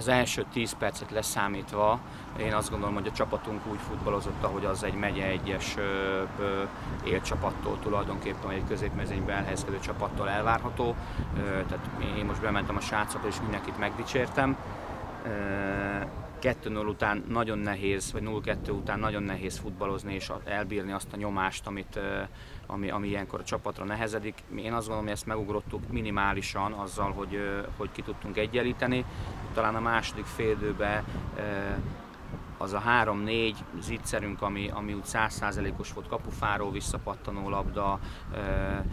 Az első 10 percet leszámítva én azt gondolom, hogy a csapatunk úgy futballozott, ahogy az egy megye egyes élcsapattól tulajdonképpen, egy középmezőnyben elhelyezkedő csapattól elvárható. Tehát én most bementem a srácokra és mindenkit megdicsértem. 2-0 után nagyon nehéz, vagy 0-2 után nagyon nehéz futballozni és elbírni azt a nyomást, amit, ami, ami ilyenkor a csapatra nehezedik. Én azt gondolom, hogy ezt megugrottuk minimálisan azzal, hogy, hogy ki tudtunk egyenlíteni. Talán a második félidőben az a három-négy zicserünk, ami, ami úgy százszázalékos volt, kapufáró, visszapattanó labda, e, e,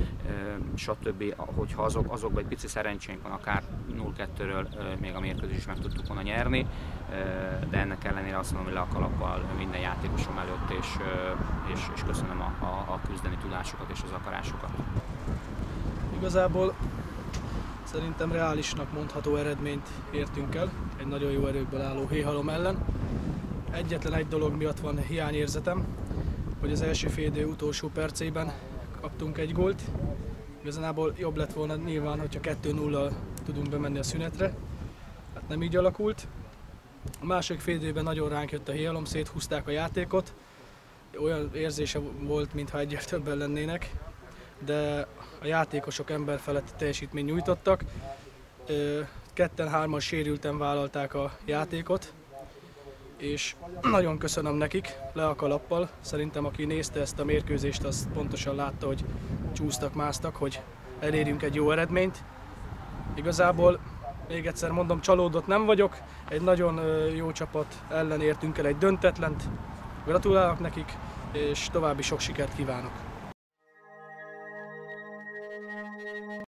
stb. Hogyha azok, azokban egy pici szerencsénk van, akár 0-2-ről e, még a mérkőzés is meg tudtuk volna nyerni, de ennek ellenére azt mondom, hogy le a kalappal minden játékosom előtt, és, és, és köszönöm a, a, a küzdeni tudásokat és az akarásokat. Igazából szerintem reálisnak mondható eredményt értünk el, egy nagyon jó erőkből álló héhalom ellen. Egyetlen egy dolog miatt van hiányérzetem, hogy az első félidő utolsó percében kaptunk egy gólt. Igazából jobb lett volna nyilván, hogyha 2-0-al tudunk bemenni a szünetre. Hát nem így alakult. A második félidőben nagyon ránk jött a hialom, széthúzták a játékot. Olyan érzése volt, mintha egyel többen lennének, de a játékosok emberfeletti teljesítmény nyújtottak. Ketten-hárman sérülten vállalták a játékot, és nagyon köszönöm nekik, le a kalappal. Szerintem aki nézte ezt a mérkőzést, az pontosan látta, hogy csúsztak, másztak, hogy elérjünk egy jó eredményt. Igazából még egyszer mondom, csalódott nem vagyok, egy nagyon jó csapat ellen értünk el egy döntetlent. Gratulálok nekik, és további sok sikert kívánok!